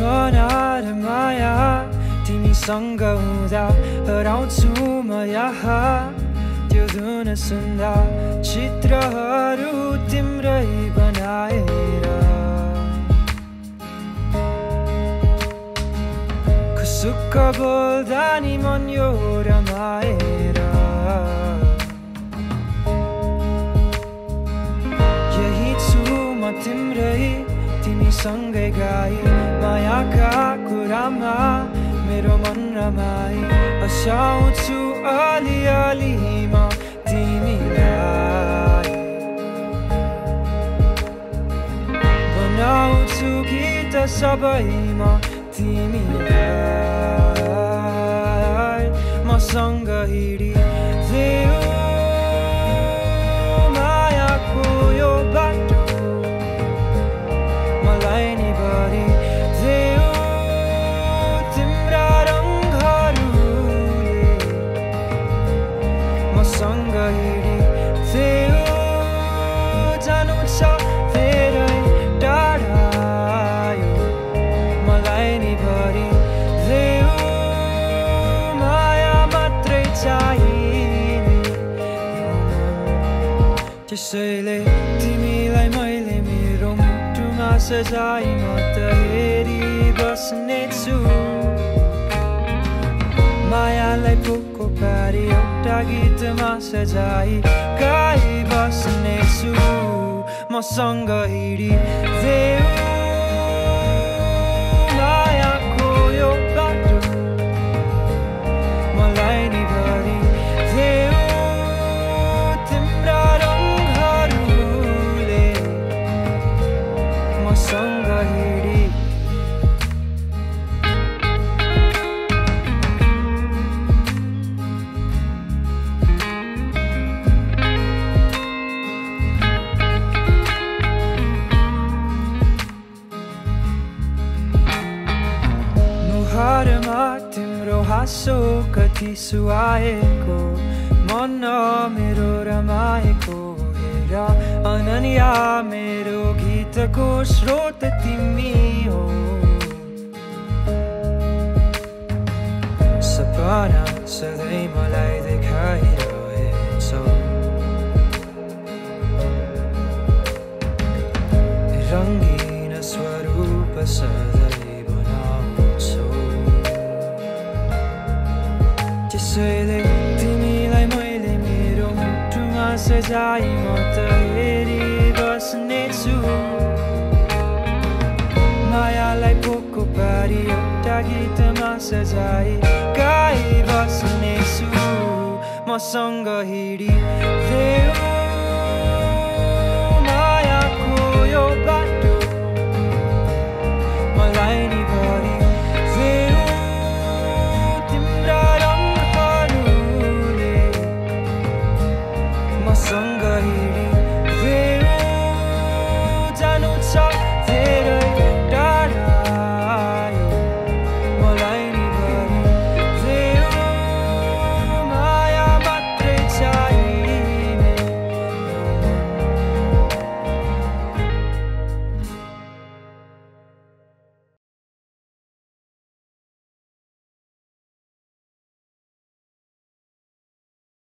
माया तिमीसँग हुँदा हराउँछु म यहाँ त्यो धुन सुन्दा चित्रहरू तिम्रै बनाएर खुसुक्क बोल्दा नि मन यो रमाएर तिमीसँगै गाई मायाका कुरामा मेरो मन रमाई हँसाउँछु अलिअलि म तिमीलाई बनाउँछु गीत सबैमा तिमीलाई मसँग हिँडी त्यसैले तिमीलाई मैले मेरो मुटुमा सजाइ म त हेरी बस्नेछु। मायालाई पोको पारी एउटा गीतमा सजाई गाई बस्नेछु। मसँग हिँडी हाँसो कति सुहाएको मन मेरो रमाएको हेर अनन्या मेरो गीतको स्रोत तिमी हो। सपना सधैँ मलाई देखाइरहेछौ। रङ्गीन स्वरूप सधैँ त्यसैले तिमीलाई मैले मेरो मुटुमा सजाइ म त हेरी बस्नेछु मायालाई पोको पारी एउटा गीतमा सजाइ गाई बस्नेछु मसँग हिँडी